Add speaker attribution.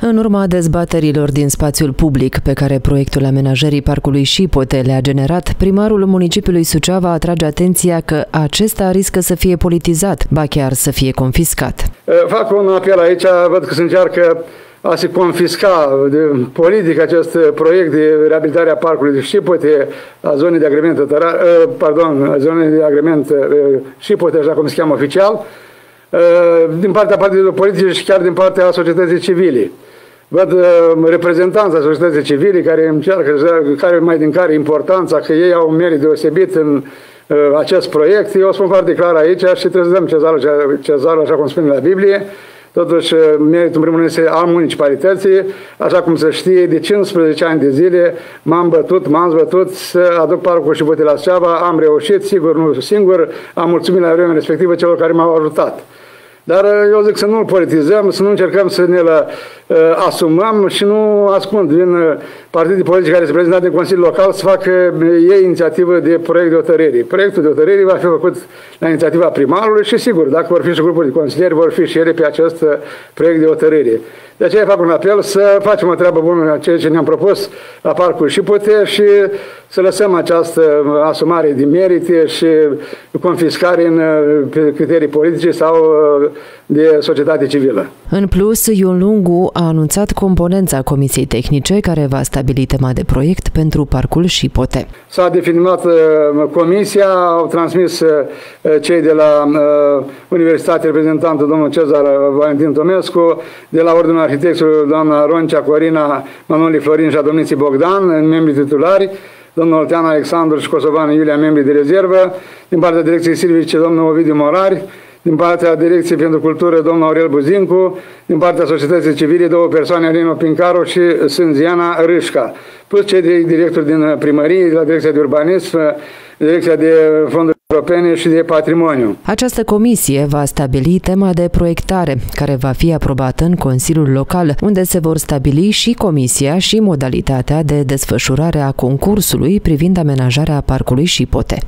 Speaker 1: În urma dezbaterilor din spațiul public pe care proiectul amenajării parcului Șipote le-a generat, primarul municipiului Suceava atrage atenția că acesta riscă să fie politizat, ba chiar să fie confiscat.
Speaker 2: Fac un apel aici, văd că se încearcă a se confisca de politic acest proiect de reabilitare a parcului de Șipote, a zonei de agrement, pardon, a zonei de agrement Șipote, așa cum se cheamă oficial, din partea partidelor politice și chiar din partea societății civile. Văd uh, reprezentanța societății civile care încearcă, care mai din care importanța, că ei au un merit deosebit în uh, acest proiect. Eu o spun foarte clar aici și trebuie să dăm cezarul, cezarul așa cum spune la Biblie. Totuși, uh, meritul în primul rând este al municipalității, așa cum se știe, de 15 ani de zile m-am bătut, m-am zbătut să aduc parcul și la Ceava, am reușit, sigur, nu singur, am mulțumit la vremea respectivă celor care m-au ajutat. Dar uh, eu zic să nu-l politizăm, să nu încercăm să ne-l uh, asumăm și nu ascund din uh, partidii politice care se prezintă în Consiliul Local să facă uh, ei inițiativă de proiect de hotărâre. Proiectul de hotărâre va fi făcut la inițiativa primarului și sigur, dacă vor fi și grupuri de consilieri, vor fi și ele pe acest uh, proiect de hotărâre. De aceea fac un apel să facem o treabă bună ceea ce ne-am propus la Parcul și Puter și să lăsăm această asumare de merite și confiscare în criterii politice sau de societate civilă.
Speaker 1: În plus, Ion Lungu a anunțat componența Comisiei Tehnice care va stabili tema de proiect pentru parcul și pote.
Speaker 2: S-a definit uh, comisia, au transmis uh, cei de la uh, Universitate reprezentantă domnul Cezar Valentin Tomescu, de la Ordinul Arhitecților doamna Roncea Corina Manoli Florin și a domniții Bogdan, membrii titulari, domnul Oltean Alexandru și Kosovan Iulia, membrii de rezervă, din partea Direcției Silvice, domnul Ovidiu Morari, din partea Direcției pentru Cultură, domnul Aurel Buzincu, din partea societății civile, două persoane, Alino Pincaru și Sânziana Râșca, plus cei de directori din primărie, de la Direcția de Urbanism, Direcția de Fonduri Europene și de Patrimoniu.
Speaker 1: Această comisie va stabili tema de proiectare, care va fi aprobată în Consiliul Local, unde se vor stabili și comisia și modalitatea de desfășurare a concursului privind amenajarea parcului Șipote.